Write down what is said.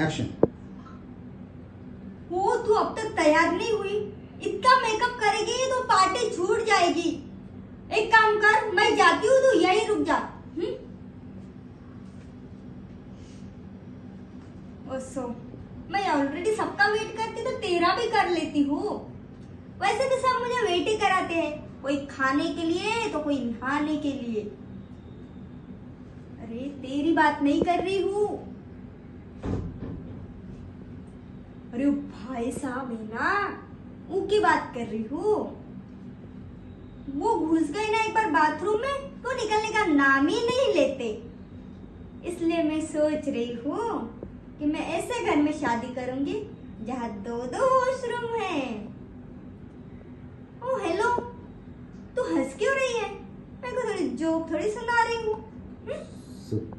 Action वो तू अब तक तैयार नहीं हुई। इतना मेकअप करेगी तो पार्टी छूट जाएगी। एक काम कर, मैं जाती हूँ, तू यहीं रुक जा। हम्म? ओसो मैं ऑलरेडी सबका वेट करती तो तेरा भी कर लेती हूँ। वैसे भी सब मुझे वेट ही कराते हैं। कोई खाने के लिए तो कोई नहाने के लिए। अरे, तेरी बात नहीं कर रही हूँ। अरे भाई साहब है ना, उनकी बात कर रही हूँ। वो घुस गए ना एक बार बाथरूम में तो निकलने का नाम ही नहीं लेते। इसलिए मैं सोच रही हूँ कि मैं ऐसे घर में शादी करूँगी, जहाँ दो दो वॉशरूम है। ओ हेलो तू हंस क्यों रही है? मैं को थोड़ी जोक थोड़ी सुना रही हूँ। सुपर